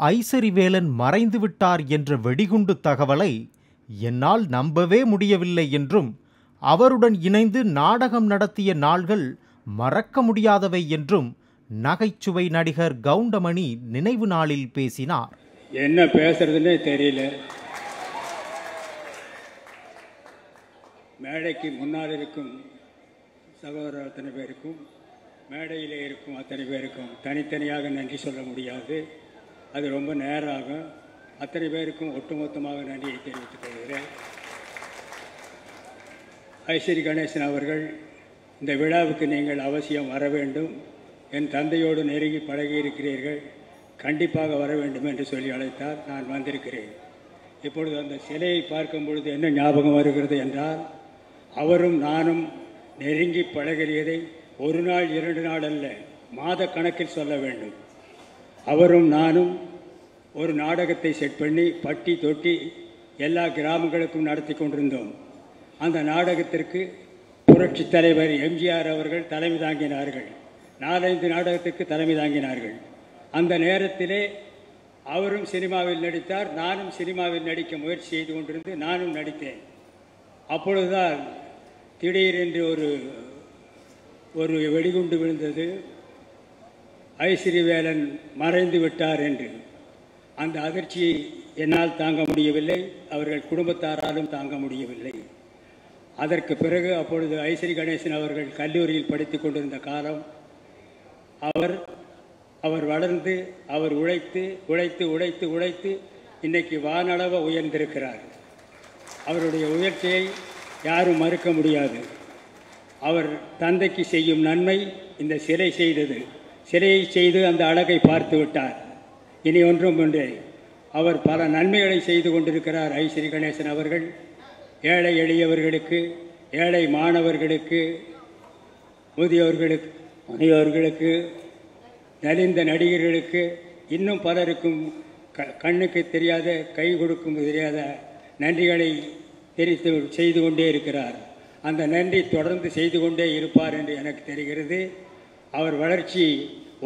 ஐசரிவேலன் மறைந்து விட்டார் என்ற வெடிகுண்டு தகவலை என்னால் நம்பவே முடியவில்லை என்றும் அவருடன் இணைந்து நாடகம் நடத்திய நாள்கள் மறக்க முடியாதவை என்றும் நகைச்சுவை நடிகர் கவுண்டமணி நினைவு நாளில் பேசினார். என்ன பேசுறதுன்னே தெரியல. மேடைக்கு முன்னால் இருக்கும் சகோதரர் அத்தனை பேருக்கும் மேடையிலே இருக்கும் அத்தனை பேருக்கும் தனித்தனியாக நன்றி சொல்ல முடியாது. அது ரொம்ப நேரம் ஆகும் அத்தனை பேருக்கும் ஒட்டுமொத்தமாக நன்றியை தெரிவித்துக் கொள்கிறேன். ஐஸ்வரி கணேசன் அவர்கள் இந்த விழாவுக்கு நீங்கள் அவசியம் வர வேண்டும். என் தந்தையோடு நெருங்கி பழகியிருக்கிறீர்கள் கண்டிப்பாக வர வேண்டும் என்று சொல்லி அழைத்தார். நான் வந்திருக்கிறேன். இப்பொழுது அந்த சிலையை பார்க்கும் பொழுது என்ன ஞாபகம் வருகிறது என்றால் அவரும் நானும் நெருங்கி பழகியதை ஒரு நாள் இரண்டு நாள் அல்ல மாத கணக்கில் சொல்ல வேண்டும். அவரும் நானும் ஒரு நாடகத்தை செட் பண்ணி பட்டி தொட்டி எல்லா கிராமங்களுக்கும் நடத்தி கொண்டிருந்தோம். அந்த நாடகத்திற்கு புரட்சி தலைவர் எம்ஜிஆர் அவர்கள் தலைமை தாங்கினார்கள். நாலஞ்சு நாடகத்திற்கு தலைமை தாங்கினார்கள். அந்த நேரத்திலே அவரும் சினிமாவில் நடித்தார் நானும் சினிமாவில் நடிக்க முயற்சி செய்து கொண்டிருந்து நானும் நடித்தேன். அப்பொழுதுதான் திடீரென்று ஒரு ஒரு வெடிகுண்டு விழுந்தது. ஐஸ்வரிவேலன் மறைந்து விட்டார் என்று. அந்த அதிர்ச்சியை என்னால் தாங்க முடியவில்லை. அவர்கள் குடும்பத்தாராலும் தாங்க முடியவில்லை. அதற்கு பிறகு அப்பொழுது ஐஸ்வரி கணேசன் அவர்கள் கல்லூரியில் படித்து கொண்டிருந்த காலம் அவர் அவர் வளர்ந்து அவர் உழைத்து உழைத்து உழைத்து உழைத்து இன்னைக்கு வானளவ உயர்ந்திருக்கிறார். அவருடைய உயர்ச்சியை யாரும் மறுக்க முடியாது. அவர் தந்தைக்கு செய்யும் நன்மை இந்த சிலை செய்தது. சிலையை செய்து அந்த அழகை பார்த்து விட்டார். இனி ஒன்றும் ஒன்று அவர் பல நன்மைகளை செய்து கொண்டிருக்கிறார் ஐஸ்வரி கணேசன் அவர்கள். ஏழை எளியவர்களுக்கு ஏழை மாணவர்களுக்கு முதியோர்களுக்கு முதியோர்களுக்கு நலிந்த நடிகர்களுக்கு இன்னும் பலருக்கும் க கண்ணுக்கு தெரியாத கை கொடுக்கும் தெரியாத நன்றிகளை தெரிவித்து செய்து கொண்டே இருக்கிறார். அந்த நன்றி தொடர்ந்து செய்து கொண்டே இருப்பார் என்று எனக்கு தெரிகிறது. அவர் வளர்ச்சி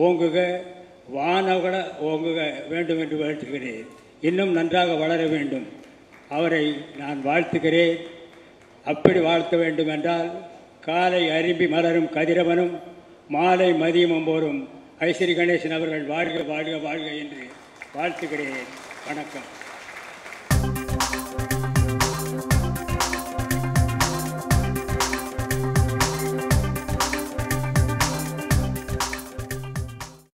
ஓங்குக வானவள ஓங்குக வேண்டும் என்று வாழ்த்துகிறேன் இன்னும் நன்றாக வளர வேண்டும். அவரை நான் வாழ்த்துகிறேன். அப்படி வாழ்த்த வேண்டும் என்றால் காலை அரும்பி மலரும் கதிரவனும் மாலை மதியமும் போரும். ஐஸ்வரி கணேசன் அவர்கள் வாழ்க வாழ்க வாழ்க என்று வாழ்த்துகிறேன். வணக்கம்.